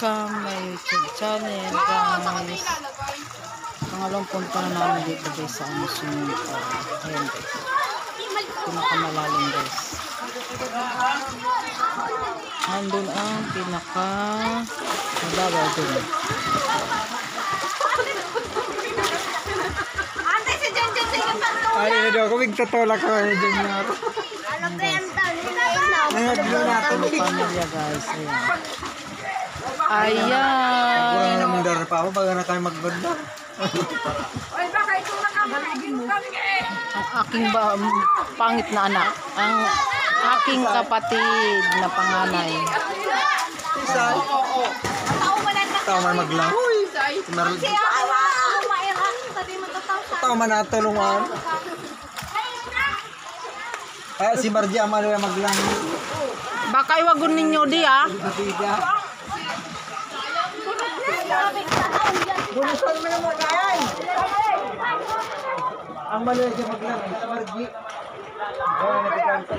welcome my YouTube channel guys. Pangalawang punta na namin dito guys sa ano swimming pool. Ayan guys. Pinakamalalim guys. Nandun ang pinaka mababaw dun. Ay, ano daw, kumig tutulak ko eh, dyan nga ako. Ano ba yan daw? Nangaglo natin. Ang pamilya guys. Ayan. Na mong dara pa ako, baga na tayo magbanda. Ang aking ba, pangit na anak. Ang aking kapatid na panganay. Isa, Tao na na. tao man maglang. Meron, Siya awa. Mairang. Sabi mo to tao sa. tao man natulungan. Kaya si Marja man na maglang. Baka iwagon ninyo di ah. Batiga. Bulusan mo naman yan. Ang mali siya maglang, si Marji. Oh, nagkakaan sa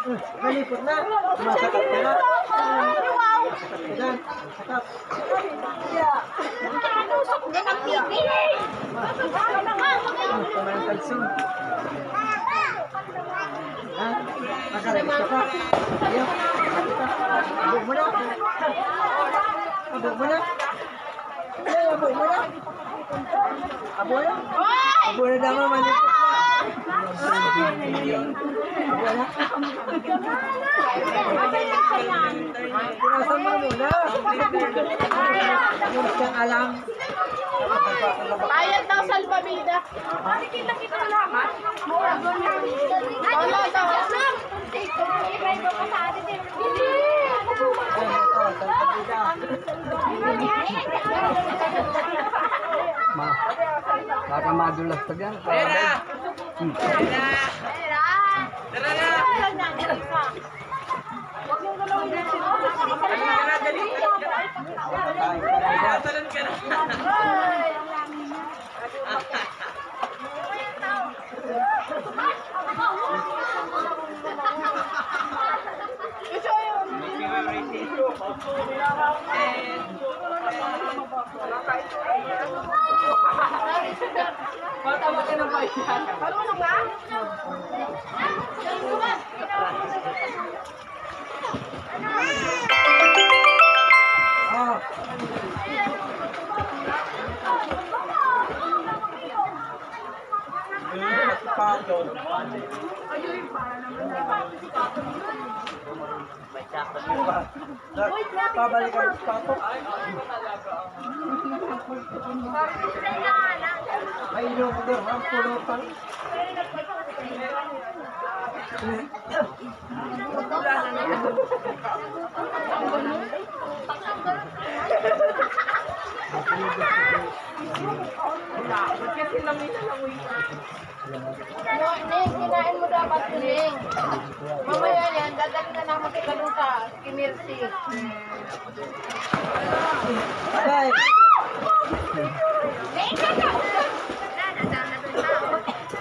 Batiga. Langoy ka na doon, oh, naka-video. Ay, patingkal siya. Nalipot na. Masakat ka na. Sakap. Kumain kalsing. Ha? Nakaragis ka pa. Ayaw. Abog mo na. Abog mo na. Abog mo na. Abo na. Abo na naman, malipot na. Siyang alam. Bayad daw sa albabida. Kita kita lang. Mura doon yung. Wala daw. Ma, baka madulas pa dyan. Hmm. Ah, Pabalikan sa pato. Ay, yung mga ang pulutan. Ning, kinain mo dapat yun, Ning. Mamaya yan, dadali na naman kay Kaluka, kay Mercy. Ay,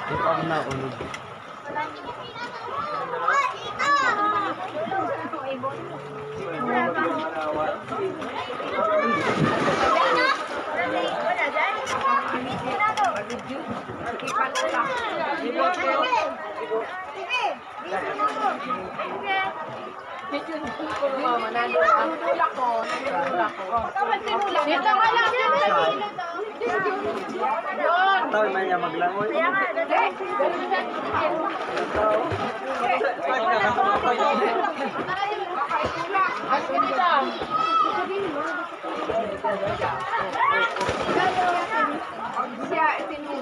ipag na ulog. Dito ka lang yan. Tao man niya maglangoy.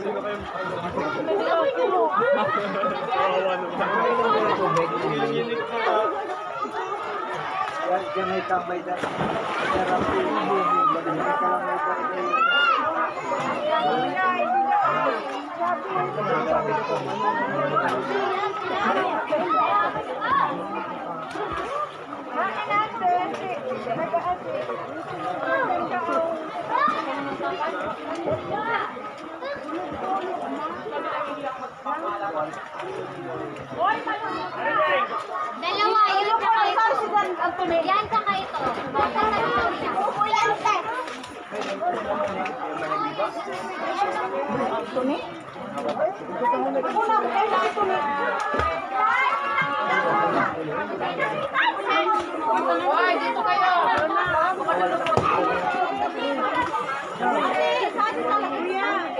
Yan, yan may na. Sarap yung bubog. Bagay ka lang may tambay. Dalawa, yun tsaka ito. Yan tsaka ito. Upo yan, te. Hoy, dito kayo.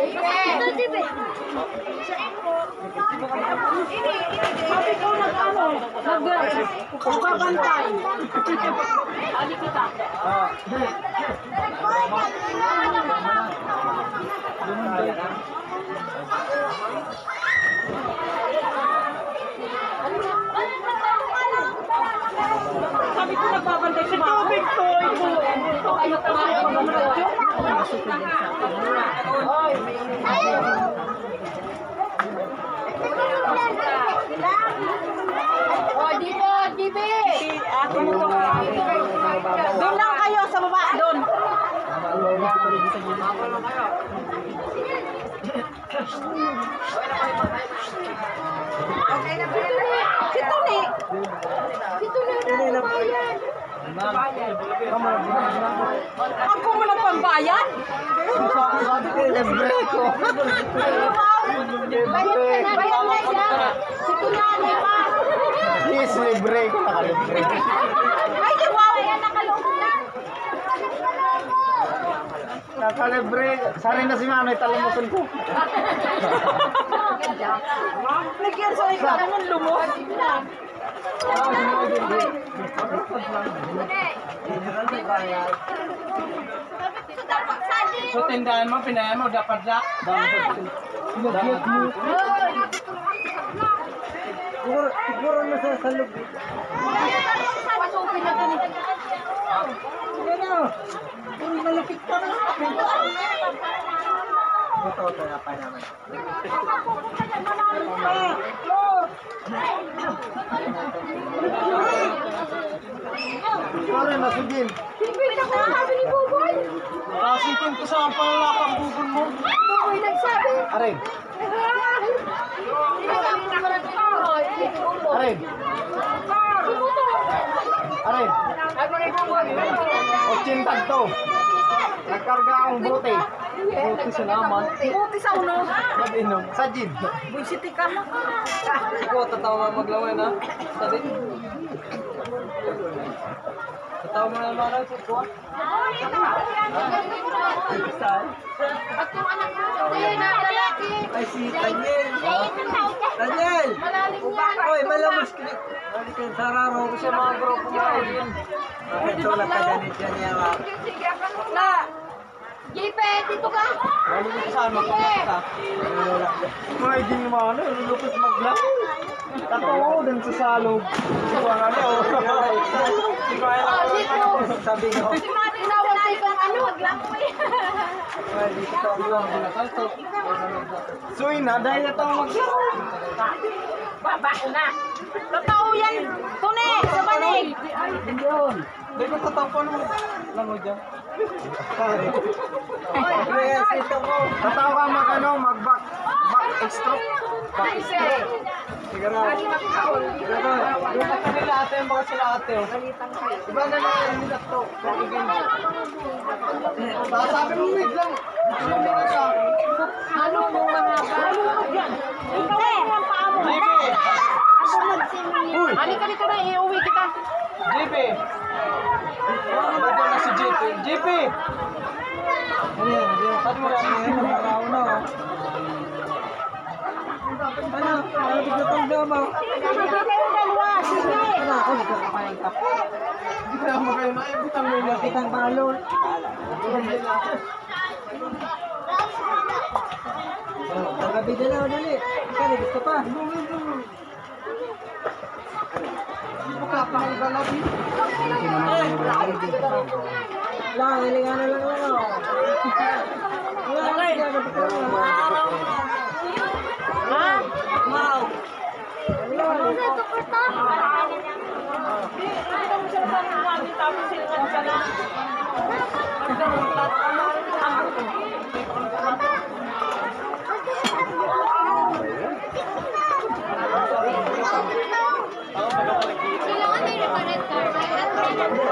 Ito, Dibe. Sabi ko nag ano, nag pagbabantay. Ali kita. Sabi ko nagbabantay si Mama. Tubig to, ito. Kayo Oh, dito, Dibe. Doon lang kayo sa baba, doon. Si Tony. Si Tony na pambayad. Ako mo ng pambayad? Libre ko. Bayad ka Please, libre ko. Nakalibre. Ay, di wow. Nakalibre. Sari na si Manoy, talamusin ko. Nagyan sa ikaw. So, tindahan mo, pinayan mo, dapat mo. Siguro, siguro nasa salog. Pasupin na ganito. Ano? Puro malapit ka na. Ito, ito na pa naman. Sorry, nasugin. Sipin ka na, sabi ni Buboy. Nasipin ko sa panlalakang bubon mo. Buboy nagsabi. Aray, aray, aray. Otsintag to. Nagkarga akong bote. Bote sa naman. Buti sa uno. Mag-inom. Sa gin. Buisiti ka. Ikaw, tatawa maglawan ha? Sa din. Tatawa mo na naman sa kuha. At yung anak mo, ayun na, lalaki. Ay, si Daniel. Daniel! Oy, malamos ka. Balik ka sa raro ko siya mga kumain yun. Bakit tulad ka ganit yan yan ha? Na. Dito ka. Balik ka sa amin ka. Mga hindi naman ano, lulupos magla. Tatawa ko dun sa salog. Nga niya, oh. Oh, dito. Sabi ko, Si Mati na wala kang ano, dito sa ulang Suy na, dahil na tayo maglaro. Baba na. Totoo yan. Tune, sa banig. Yun. Hindi ko tatawa ko naman. Lango dyan. Yes, ito ko. Tatawa ka mag ano, mag back, back stroke. Back stroke. Siguro. Siguro. Yung sa kanila ate, yung baka sila ate. oh. Iba na lang yung nila to. Sabi mo, wait lang. Ano mo mga ba? yan? Ikaw ang paa mo. Uy! Halika dito na, iuwi kita. JP! Ano na si JP? JP! Ano yan? Sabi mo lang yan. Nakaraw na. Ano? Ano bigla dalawa, sige. Ano ako? Hindi ko kakain ka. Hindi ka naman kayo na. Ibutang mo yung kitang balon. Tagabi na na, dali. ka, gusto pa. Lang, hilingan na lang ako. Wala, wala, Ha? Wow. Ito, ito.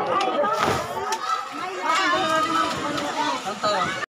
买一包买一包买